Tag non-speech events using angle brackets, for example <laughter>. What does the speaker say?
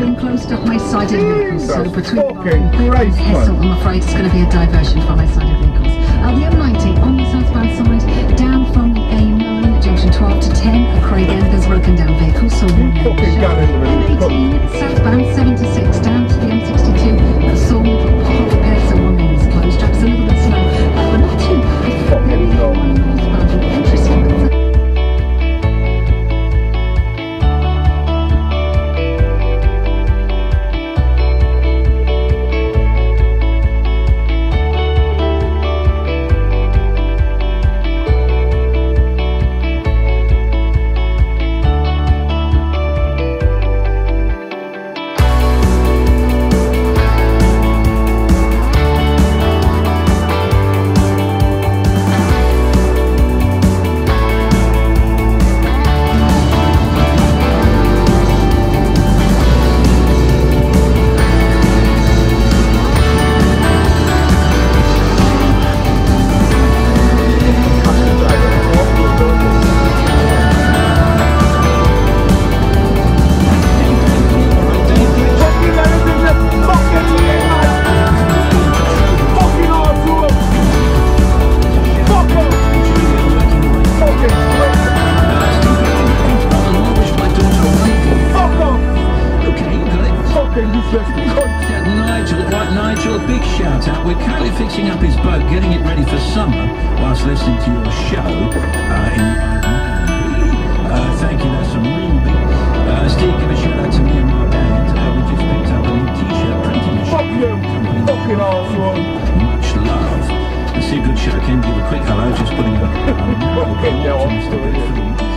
been closed up my side of vehicles, so between Barking and Hessle, I'm afraid it's going to be a diversion for my side of vehicles. Uh, the M90 on the south Yeah, Nigel, right, Nigel, big shout out. We're currently fixing up his boat, getting it ready for summer, whilst listening to your show uh, in the uh, Thank you, that's some Ruby. Uh, Steve, give a shout out to me and my band. Uh, we just picked up a new t-shirt printing machine. Fuck you, company. fucking arsehole. Much love. And see, a good show, Can give a quick hello, just putting a... Um, <laughs> fucking yeah, I'm still here.